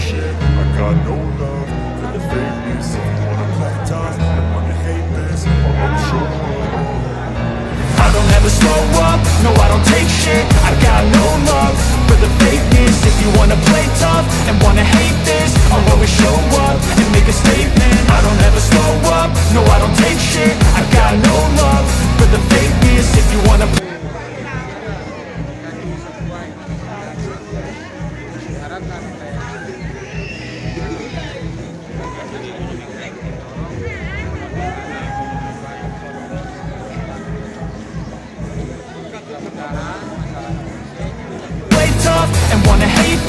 shit. I got no love for the fakeness. If you wanna play tough and wanna hate this, show up. I don't ever slow up, no I don't take shit I got no love for the fakeness If you wanna play tough and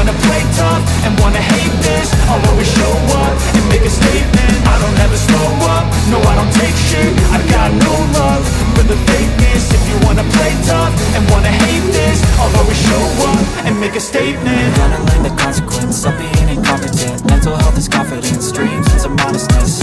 wanna play tough and wanna hate this I'll always show up and make a statement. I don't ever slow up, no I don't take shit. I've got no love for the fakeness. If you wanna play tough and wanna hate this I'll always show up and make a statement. Gonna learn the consequence of being incompetent. Mental health is confidence, dreams and some modestness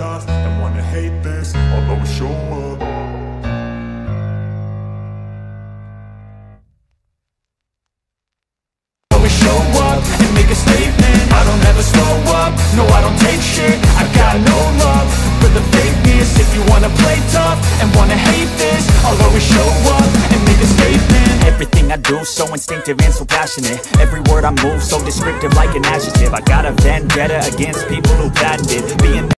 and wanna hate this I'll always show up always show up and make a statement. I don't ever slow up, no I don't take shit. I got no love for the If you wanna play tough and wanna hate this I'll always show up and make a statement. Everything I do so instinctive and so passionate. Every word I move so descriptive like an adjective. I got a vendetta against people who patented Being